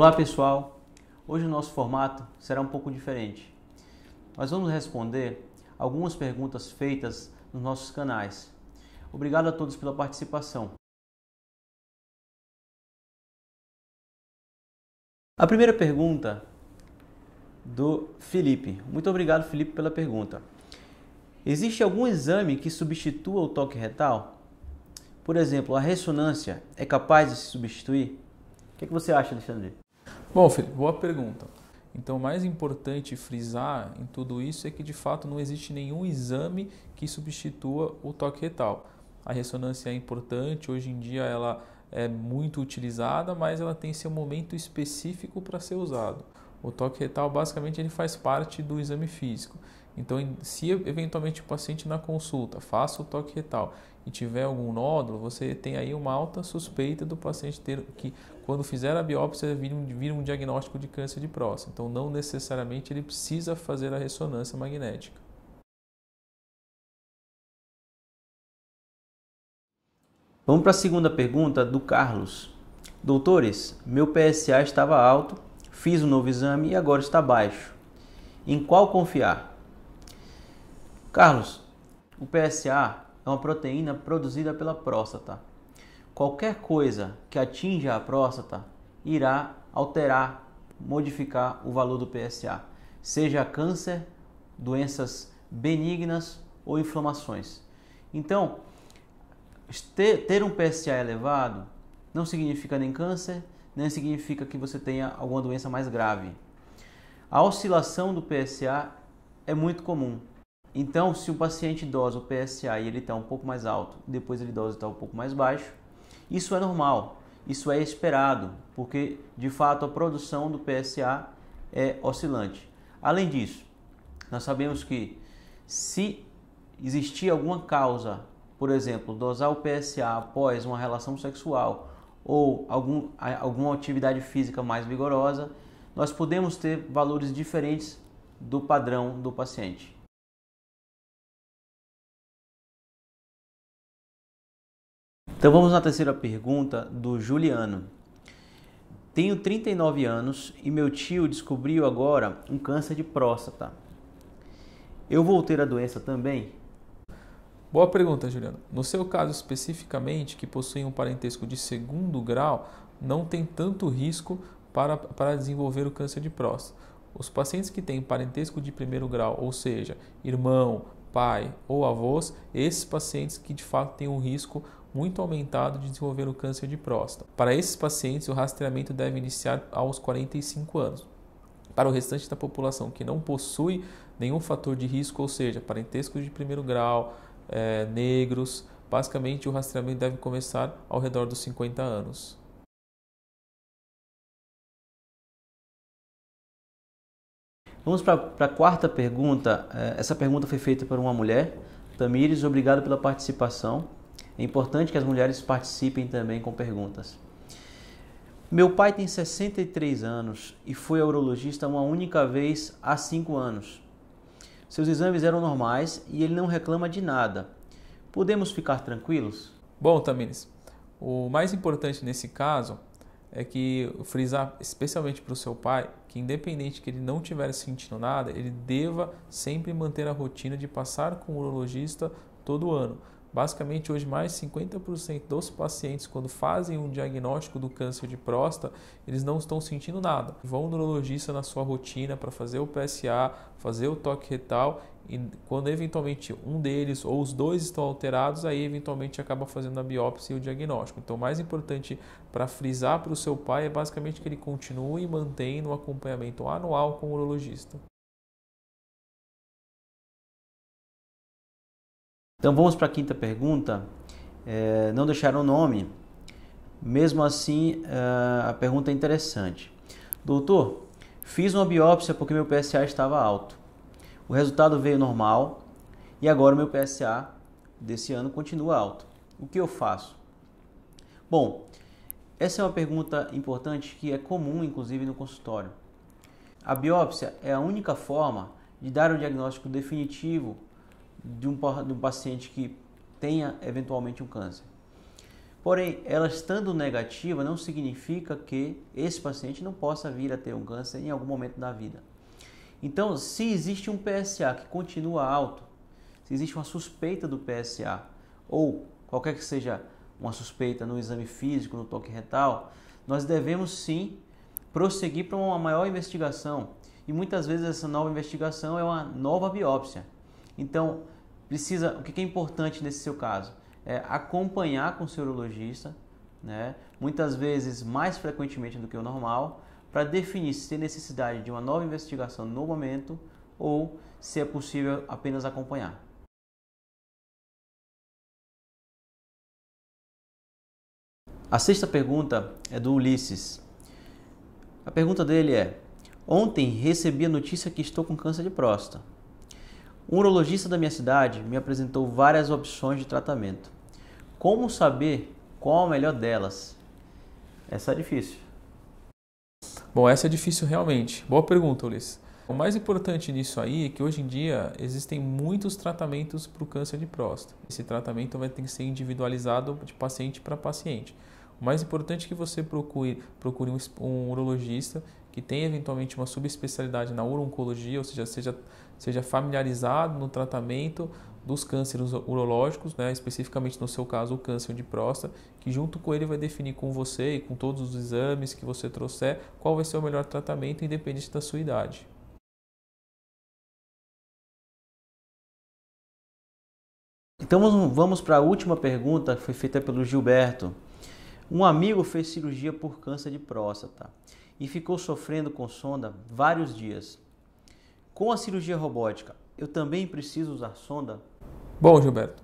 Olá pessoal, hoje o nosso formato será um pouco diferente. Nós vamos responder algumas perguntas feitas nos nossos canais. Obrigado a todos pela participação. A primeira pergunta do Felipe. Muito obrigado, Felipe, pela pergunta. Existe algum exame que substitua o toque retal? Por exemplo, a ressonância é capaz de se substituir? O que, é que você acha, Alexandre? Bom, Felipe, boa pergunta. Então, o mais importante frisar em tudo isso é que de fato não existe nenhum exame que substitua o toque retal. A ressonância é importante, hoje em dia ela é muito utilizada, mas ela tem seu momento específico para ser usado. O toque retal basicamente ele faz parte do exame físico. Então, se eventualmente o paciente na consulta faça o toque retal e tiver algum nódulo, você tem aí uma alta suspeita do paciente ter que, quando fizer a biópsia, vir um, vir um diagnóstico de câncer de próstata. Então, não necessariamente ele precisa fazer a ressonância magnética. Vamos para a segunda pergunta do Carlos. Doutores, meu PSA estava alto, fiz um novo exame e agora está baixo. Em qual confiar? Carlos, o PSA é uma proteína produzida pela próstata. Qualquer coisa que atinja a próstata irá alterar, modificar o valor do PSA, seja câncer, doenças benignas ou inflamações. Então, ter um PSA elevado não significa nem câncer, nem significa que você tenha alguma doença mais grave. A oscilação do PSA é muito comum. Então, se o paciente idoso, o PSA, e ele está um pouco mais alto, depois ele idoso está um pouco mais baixo, isso é normal, isso é esperado, porque de fato a produção do PSA é oscilante. Além disso, nós sabemos que se existir alguma causa, por exemplo, dosar o PSA após uma relação sexual ou algum, alguma atividade física mais vigorosa, nós podemos ter valores diferentes do padrão do paciente. Então vamos na terceira pergunta do Juliano. Tenho 39 anos e meu tio descobriu agora um câncer de próstata. Eu vou ter a doença também? Boa pergunta, Juliano. No seu caso especificamente, que possui um parentesco de segundo grau, não tem tanto risco para, para desenvolver o câncer de próstata. Os pacientes que têm parentesco de primeiro grau, ou seja, irmão, pai ou avós, esses pacientes que de fato têm um risco muito aumentado de desenvolver o câncer de próstata. Para esses pacientes, o rastreamento deve iniciar aos 45 anos. Para o restante da população que não possui nenhum fator de risco, ou seja, parentesco de primeiro grau, é, negros, basicamente o rastreamento deve começar ao redor dos 50 anos. Vamos para a quarta pergunta. É, essa pergunta foi feita por uma mulher. Tamires, obrigado pela participação. É importante que as mulheres participem também com perguntas. Meu pai tem 63 anos e foi ao urologista uma única vez há 5 anos. Seus exames eram normais e ele não reclama de nada. Podemos ficar tranquilos? Bom, Tamires, o mais importante nesse caso é que frisar especialmente para o seu pai que independente que ele não estiver sentindo nada, ele deva sempre manter a rotina de passar com o urologista todo ano. Basicamente, hoje mais de 50% dos pacientes, quando fazem um diagnóstico do câncer de próstata, eles não estão sentindo nada. Vão no urologista na sua rotina para fazer o PSA, fazer o toque retal e quando eventualmente um deles ou os dois estão alterados, aí eventualmente acaba fazendo a biópsia e o diagnóstico. Então, o mais importante para frisar para o seu pai é basicamente que ele continue mantendo o acompanhamento anual com o urologista. Então vamos para a quinta pergunta. É, não deixaram o nome. Mesmo assim, é, a pergunta é interessante. Doutor, fiz uma biópsia porque meu PSA estava alto. O resultado veio normal e agora o meu PSA desse ano continua alto. O que eu faço? Bom, essa é uma pergunta importante que é comum, inclusive, no consultório. A biópsia é a única forma de dar o diagnóstico definitivo de um, de um paciente que tenha eventualmente um câncer. Porém, ela estando negativa não significa que esse paciente não possa vir a ter um câncer em algum momento da vida. Então, se existe um PSA que continua alto, se existe uma suspeita do PSA ou qualquer que seja uma suspeita no exame físico, no toque retal, nós devemos sim prosseguir para uma maior investigação. E muitas vezes essa nova investigação é uma nova biópsia. Então, precisa, o que é importante nesse seu caso? é, acompanhar com o seu urologista, né, muitas vezes mais frequentemente do que o normal, para definir se tem necessidade de uma nova investigação no momento ou se é possível apenas acompanhar. A sexta pergunta é do Ulisses. A pergunta dele é: Ontem recebi a notícia que estou com câncer de próstata. Um urologista da minha cidade me apresentou várias opções de tratamento. Como saber qual a melhor delas? Essa é difícil. Bom, essa é difícil realmente. Boa pergunta, Ulisses. O mais importante nisso aí é que hoje em dia existem muitos tratamentos para o câncer de próstata. Esse tratamento vai ter que ser individualizado de paciente para paciente. O mais importante é que você procure, procure um, um urologista que tenha eventualmente uma subespecialidade na urologia, ou seja, seja, seja familiarizado no tratamento dos cânceres urológicos, né, especificamente no seu caso o câncer de próstata, que junto com ele vai definir com você e com todos os exames que você trouxer qual vai ser o melhor tratamento independente da sua idade. Então vamos para a última pergunta que foi feita pelo Gilberto. Um amigo fez cirurgia por câncer de próstata e ficou sofrendo com sonda vários dias. Com a cirurgia robótica, eu também preciso usar sonda? Bom, Gilberto,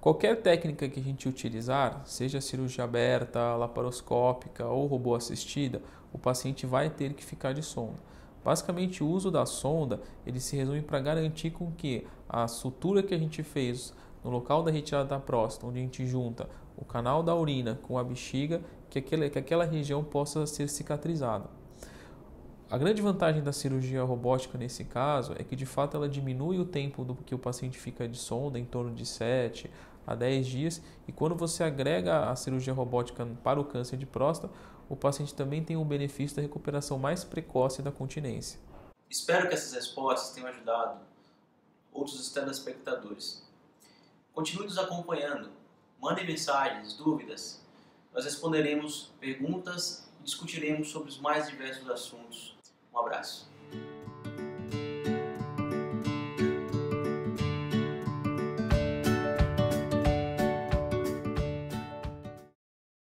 qualquer técnica que a gente utilizar, seja cirurgia aberta, laparoscópica ou robô assistida, o paciente vai ter que ficar de sonda. Basicamente, o uso da sonda ele se resume para garantir com que a sutura que a gente fez no local da retirada da próstata, onde a gente junta o canal da urina com a bexiga, que aquela, que aquela região possa ser cicatrizada. A grande vantagem da cirurgia robótica nesse caso é que de fato ela diminui o tempo do que o paciente fica de sonda, em torno de 7 a 10 dias, e quando você agrega a cirurgia robótica para o câncer de próstata, o paciente também tem um benefício da recuperação mais precoce da continência. Espero que essas respostas tenham ajudado outros telespectadores. Continue nos acompanhando, mandem mensagens, dúvidas, nós responderemos perguntas e discutiremos sobre os mais diversos assuntos um abraço.